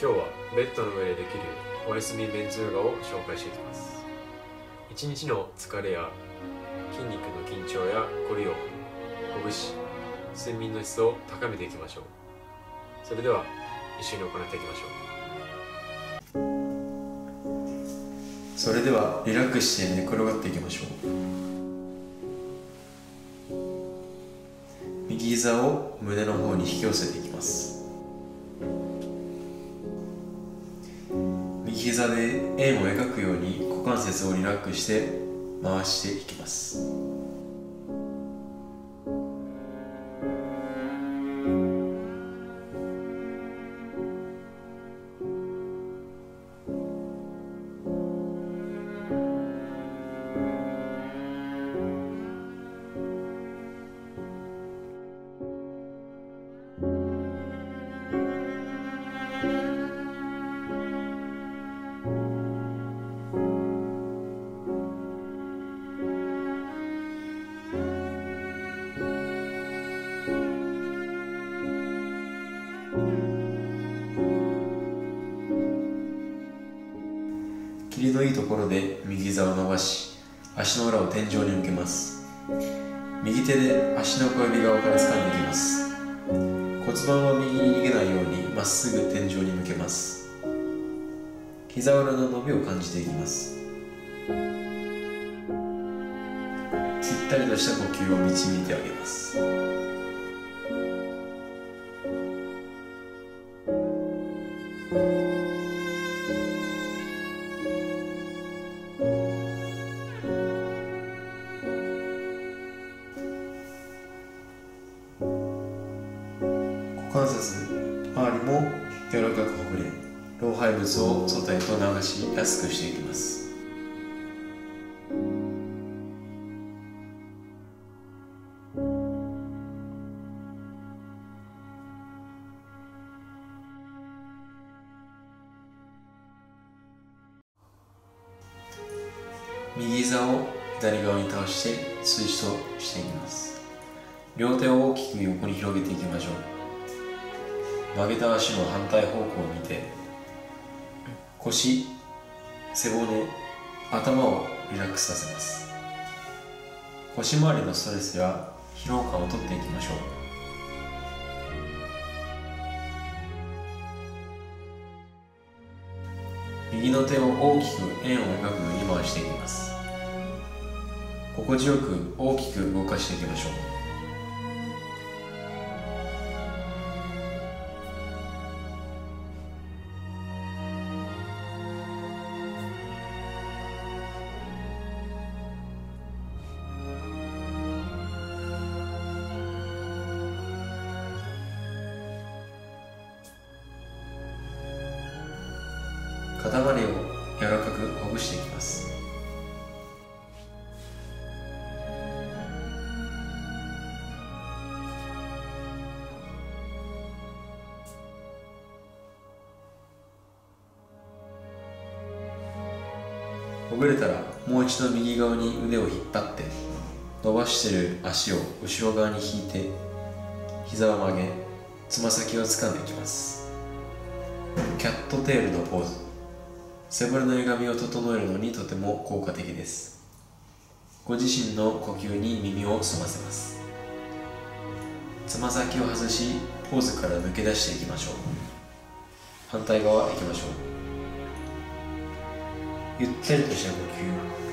今日はベッドの上でできるお休みメンズヨガを紹介していきます。一日の疲れや筋肉の緊張やコリをほぐし睡眠の質を高めていきましょう。それでは一緒に行っていきましょう。それではリラックスして寝転がっていきましょう。右膝を胸の方に引き寄せていきます。膝で円を描くように股関節をリラックスして回していきます。霧のいいところで右膝を伸ばし足の裏を天井に向けます。右手で足の小指側から掴んでいきます。骨盤は右に逃げないようにまっすぐ天井に向けます。膝裏の伸びを感じていきます。ゆったりとした呼吸を導いてあげます。周りも柔らかくほぐれ老廃物を外へと流しやすくしていきます。右膝を左側に倒してツイストしていきます。両手を大きく横に広げていきましょう。曲げた足の反対方向を見て腰背骨頭をリラックスさせます。腰回りのストレスや疲労感をとっていきましょう。右の手を大きく円を描くように回していきます。心地よく大きく動かしていきましょう。肩周りを柔らかくほぐしていきます。ほぐれたらもう一度右側に腕を引っ張って伸ばしてる足を後ろ側に引いて膝を曲げつま先を掴んでいきます。キャットテールのポーズ。背骨の歪みを整えるのにとても効果的です。ご自身の呼吸に耳を澄ませます。つま先を外しポーズから抜け出していきましょう。反対側行きましょう。ゆったりとした呼吸。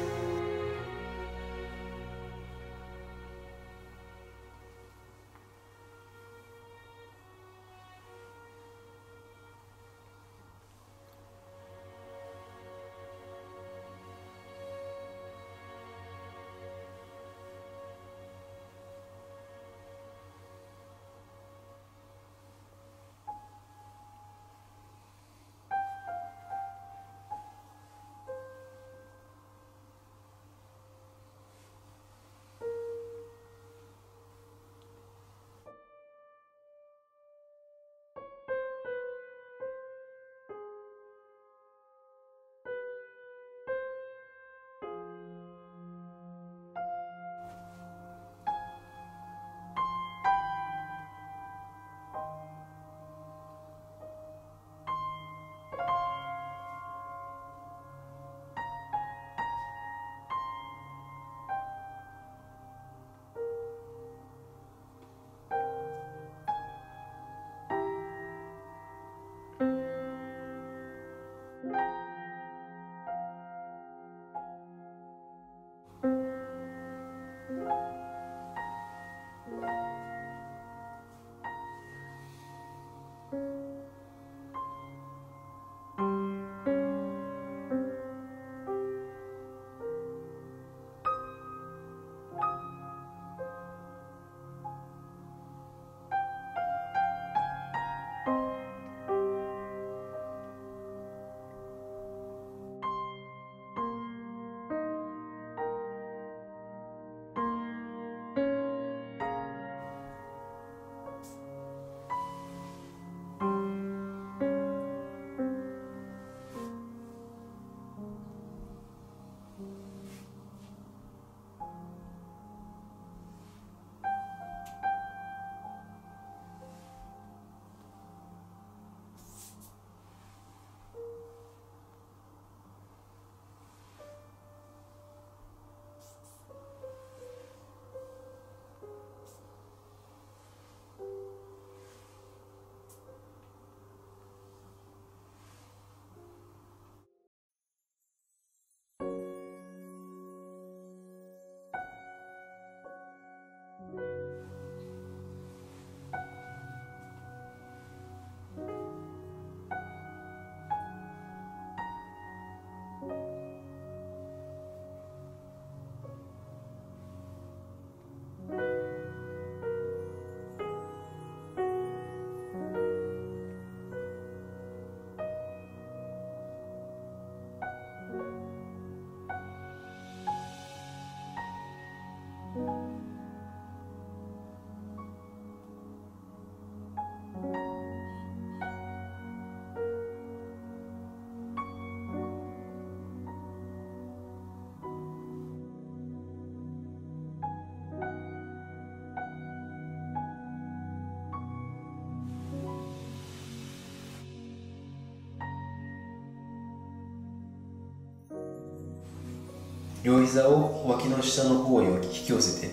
両膝を脇の下の方へ引き寄せて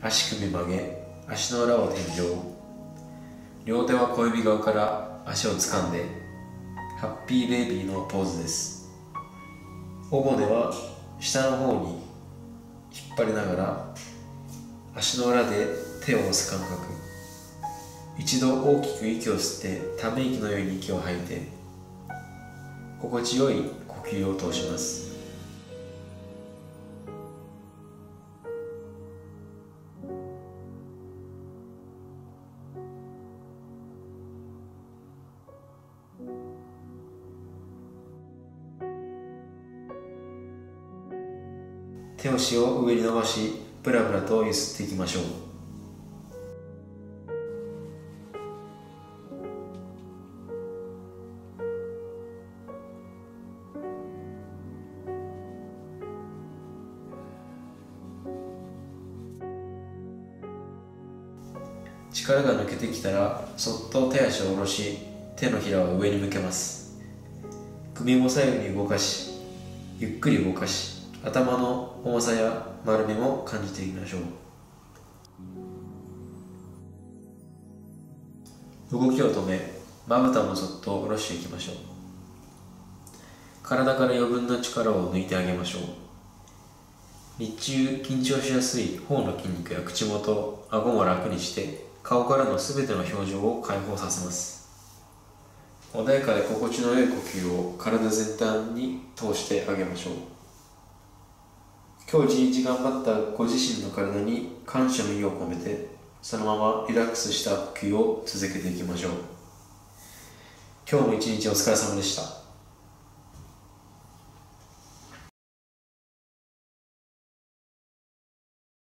足首曲げ足の裏を天井。両手は小指側から足を掴んでハッピーベイビーのポーズです。尾骨は下の方に引っ張りながら足の裏で手を押す感覚。一度大きく息を吸ってため息のように息を吐いて心地よい呼吸を通します。手足を上に伸ばしブラブラと揺すっていきましょう。力が抜けてきたらそっと手足を下ろし手のひらを上に向けます。首も左右に動かしゆっくり動かし頭の重さや丸みも感じていきましょう。動きを止めまぶたもそっと下ろしていきましょう。体から余分な力を抜いてあげましょう。日中緊張しやすい頬の筋肉や口元顎も楽にして顔からの全ての表情を解放させます。穏やかで心地の良い呼吸を体全体に通してあげましょう。今日一日頑張ったご自身の体に感謝の意を込めてそのままリラックスした呼吸を続けていきましょう。今日も一日お疲れ様でした。